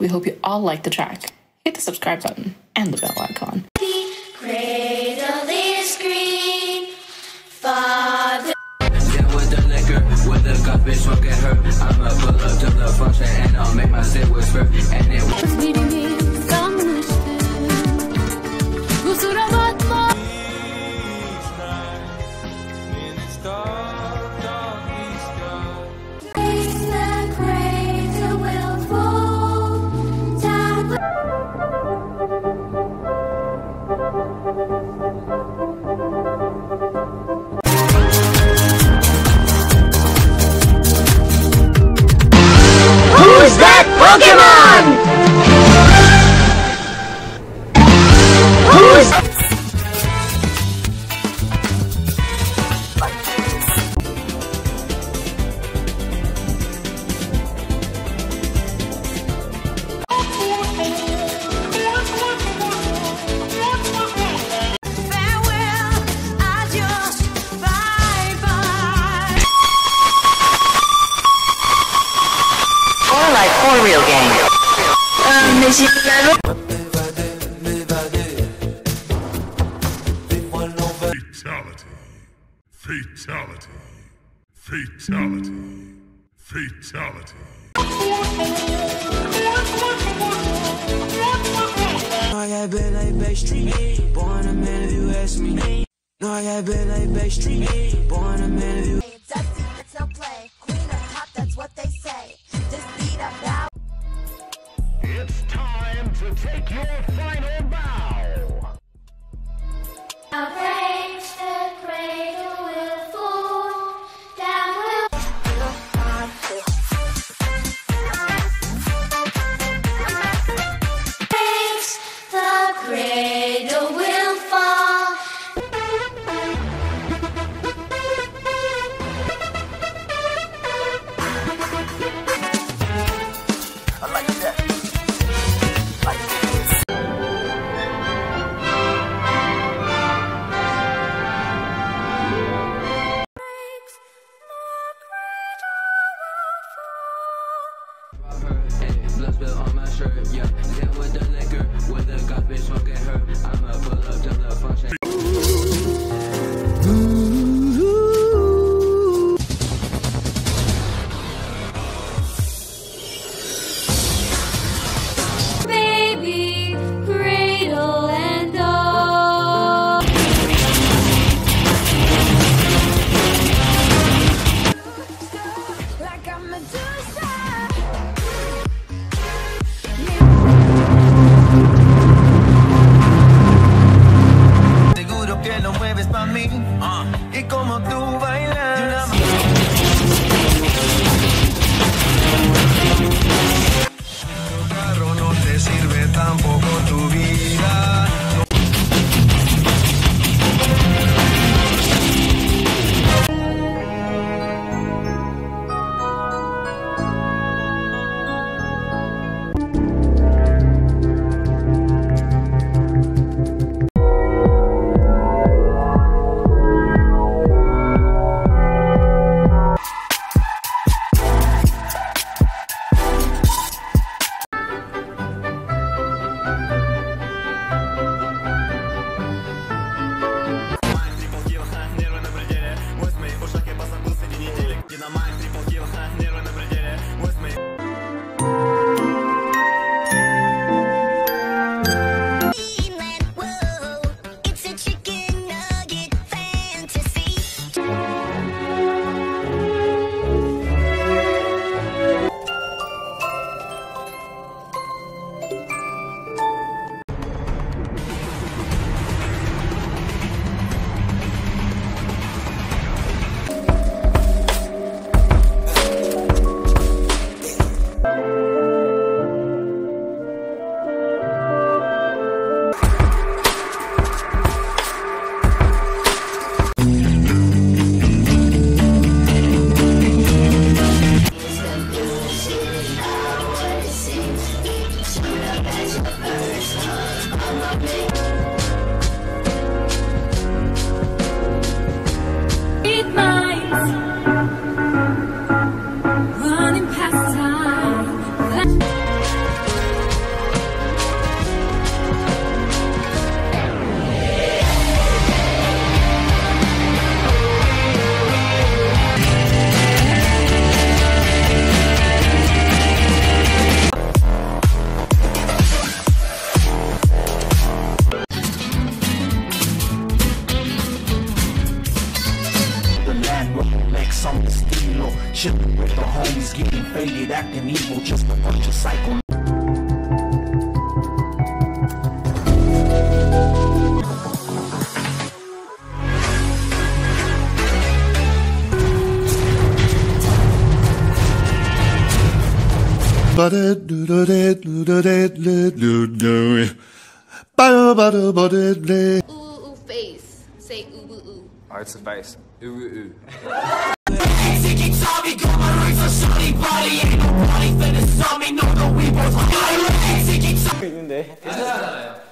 we hope you all like the track. Hit the subscribe button and the bell icon. I'ma pull up to the function and I'll make my sit whisper. And it Pokemon? Or like for real game? Um, is it level? Fatality. Fatality. Fatality. Fatality. No, I got been like Bay Street. Born a man if you ask me. No, I got been like Bay Street. Born a man if you spill on my shirt, yeah. Down with the liquor, with a garbage smoking her. I'ma pull up to the function. Chillin' with the homies, getting faded, acting evil, just a bunch of psycho. Ooh, ooh, face. Say ooh, ooh, ooh. Oh, it's a face. Ooh, ooh, ooh. Cause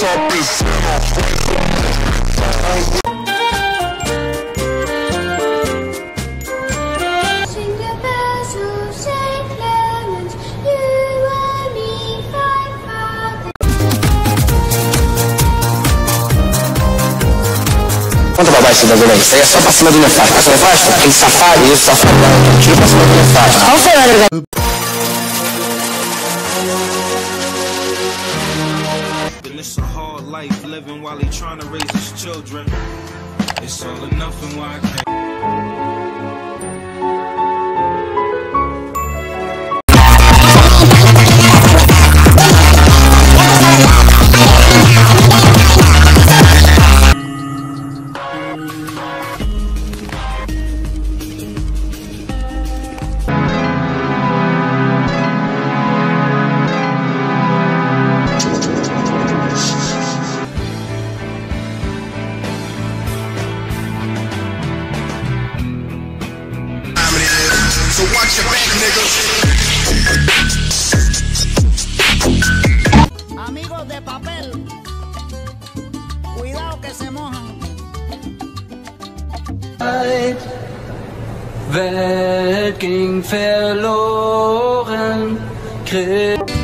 Quanto babar esse bagulho aí? Isso aí é só pra cima do nefasto. Pra cima do nefasto? Aquele safado, isso, safado. Tira pra cima do nefasto. Qual o fenômeno. It's a hard life living while he trying to raise his children. It's all or nothing why I can't. Welt ging verloren. Christ